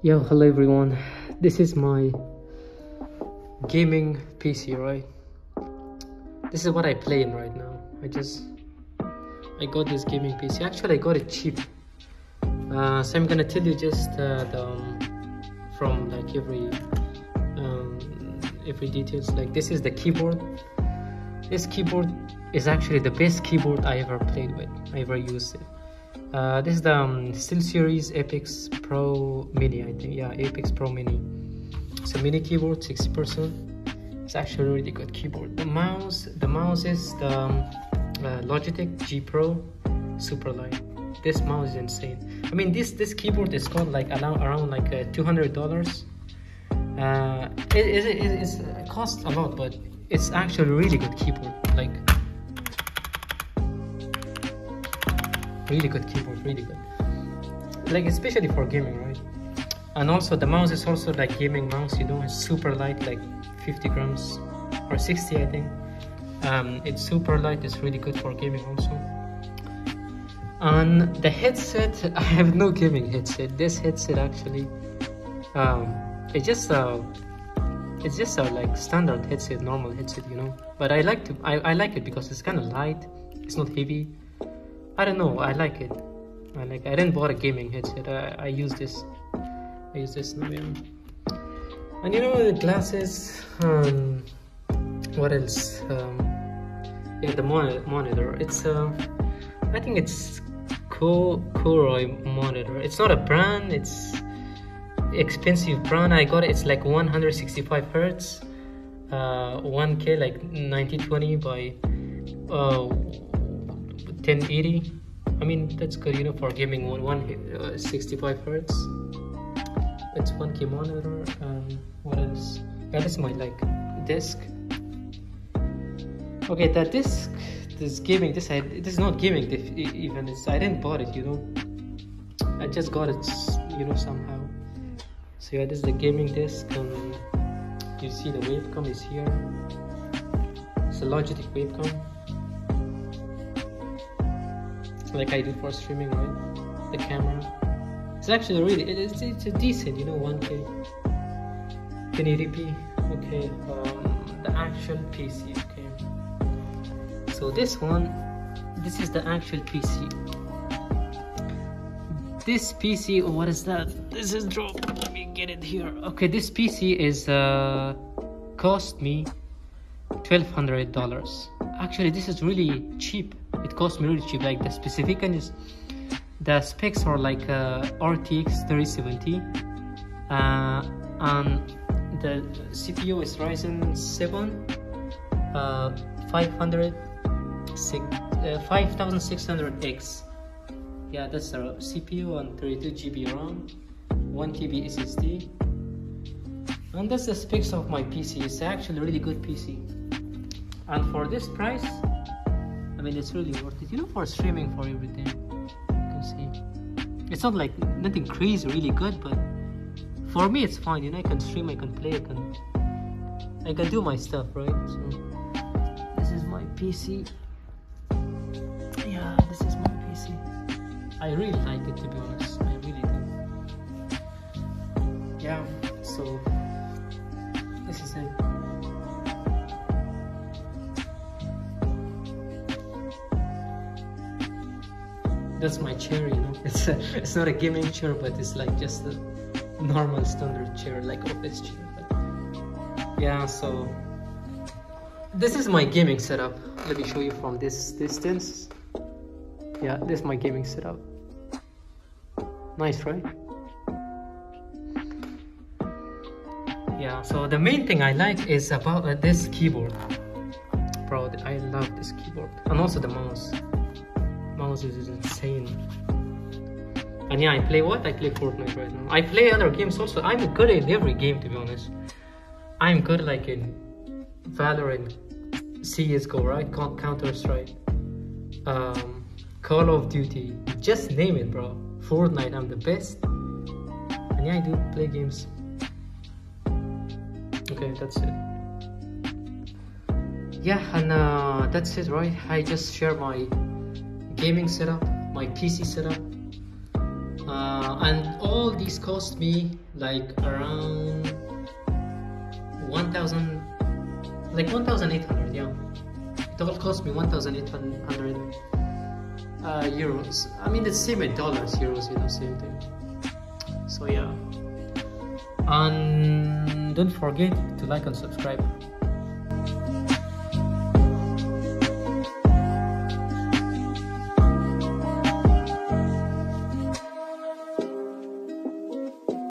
Yo, hello everyone. This is my gaming PC, right? This is what I play in right now. I just I got this gaming PC. Actually, I got it cheap. Uh, so I'm gonna tell you just uh, the um, from like every um, every details. Like this is the keyboard. This keyboard is actually the best keyboard I ever played with. I ever used it. Uh, this is the um, SteelSeries Apex Pro Mini, I think. Yeah, Apex Pro Mini. It's a mini keyboard, 60%. It's actually a really good keyboard. The mouse, the mouse is the um, uh, Logitech G Pro Superlight. This mouse is insane. I mean, this this keyboard is called like around around like uh, two hundred dollars. Uh, it, it, it, costs a lot, but it's actually really good keyboard. Like really good keyboard really good. Like especially for gaming right? And also the mouse is also like gaming mouse you know it's super light like 50 grams or 60 i think. Um, it's super light it's really good for gaming also. And the headset i have no gaming headset. This headset actually um, it's just a it's just a like standard headset normal headset you know? But i like to i, I like it because it's kind of light it's not heavy I don't know. I like it. I like. I didn't bought a gaming headset. I, I use this. I use this And you know the glasses. Um, what else? Um, yeah, the monitor. Monitor. It's uh, I think it's cool Koorui monitor. It's not a brand. It's expensive brand. I got it. It's like 165 hertz. Uh, 1K like 1920 by uh 1080 i mean that's good you know for gaming one one uh, 65 hertz. It's one key monitor um what else? That's my like disk okay that disk this gaming this I, this is not gaming even it's i didn't bought it you know. I just got it you know somehow. So yeah this is the gaming disk and you see the wavecom is here. It's a logitech wavecom like I do for streaming, right? The camera. It's actually really, it's, it's a decent, you know, 1K. 1080p. Okay, um, the actual PC, okay. So this one, this is the actual PC. This PC, oh, what is that? This is drop. Let me get it here. Okay, this PC is uh, cost me $1,200. Actually, this is really cheap it costs me really cheap like the specific is the specs are like uh, RTX 3070 uh, and the CPU is Ryzen 7 uh, 500 uh, 5600X yeah that's the CPU and 32 GB RAM 1 TB SSD and that's the specs of my PC it's actually a really good PC and for this price I mean, it's really worth it. You know, for streaming, for everything. You can see. It's not like nothing crazy, really good, but for me, it's fine. You know, I can stream, I can play, I can, I can do my stuff, right? So this is my PC. Yeah, this is my PC. I really like it, to be honest. I really do. Yeah. So that's my chair you know. It's a, it's not a gaming chair but it's like just a normal standard chair like office chair but yeah so this is my gaming setup. Let me show you from this distance. Yeah this is my gaming setup. Nice right? Yeah so the main thing i like is about uh, this keyboard. Bro i love this keyboard. And also the mouse mouse is insane. And yeah, I play what? I play Fortnite right now. I play other games also. I'm good in every game to be honest. I'm good like in Valorant, CSGO, right? Counter Strike, um, Call of Duty. Just name it, bro. Fortnite, I'm the best. And yeah, I do play games. Okay, that's it. Yeah, and uh, that's it, right? I just share my gaming setup, my PC setup, uh, and all these cost me like around 1000 like 1800 yeah. It all cost me 1800 uh, euros. I mean it's same in dollars euros you know same thing. So yeah. And don't forget to like and subscribe